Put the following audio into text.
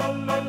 la la